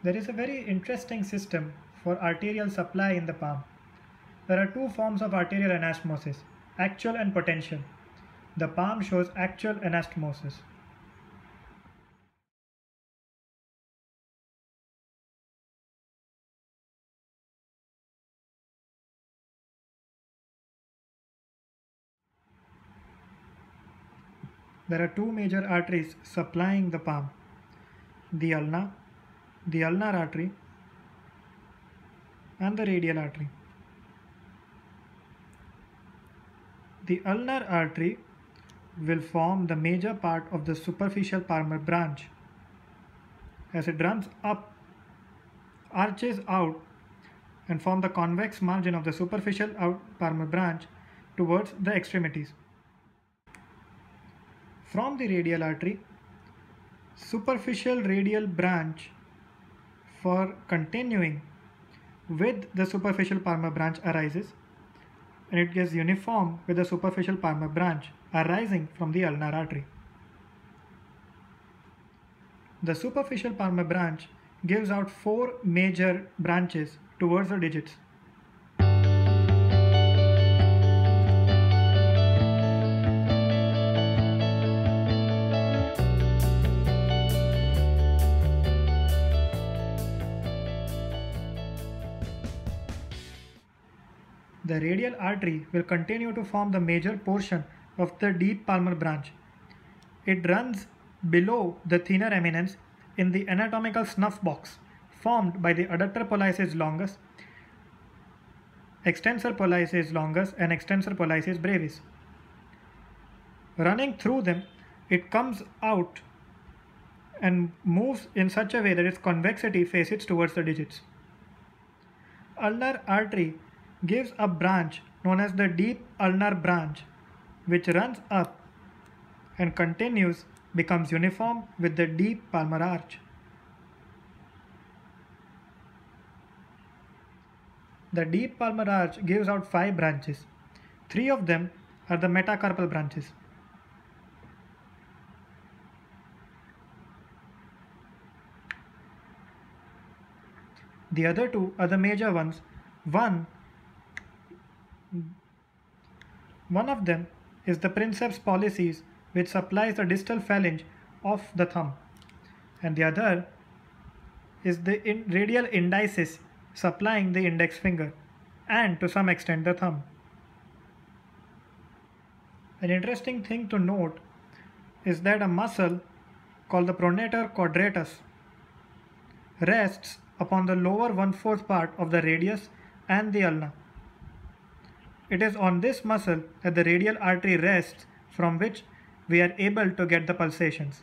There is a very interesting system for arterial supply in the palm. There are two forms of arterial anastomosis, actual and potential. The palm shows actual anastomosis. There are two major arteries supplying the palm, the ulna, the ulnar artery and the radial artery. The ulnar artery will form the major part of the superficial palmar branch. As it runs up, arches out and form the convex margin of the superficial out palmar branch towards the extremities. From the radial artery, superficial radial branch for continuing with the superficial palmar branch arises and it gets uniform with the superficial palmar branch arising from the ulnar artery. The superficial palmar branch gives out four major branches towards the digits The radial artery will continue to form the major portion of the deep palmar branch. It runs below the thenar eminence in the anatomical snuff box formed by the abductor pollicis longus, extensor pollicis longus and extensor pollicis brevis. Running through them, it comes out and moves in such a way that its convexity faces towards the digits. Ulnar artery gives a branch known as the deep ulnar branch which runs up and continues becomes uniform with the deep palmar arch. The deep palmar arch gives out five branches. Three of them are the metacarpal branches. The other two are the major ones. One one of them is the princeps pollicis which supplies the distal phalange of the thumb and the other is the in radial indicis supplying the index finger and to some extent the thumb. An interesting thing to note is that a muscle called the pronator quadratus rests upon the lower one-fourth part of the radius and the ulna. It is on this muscle that the radial artery rests from which we are able to get the pulsations.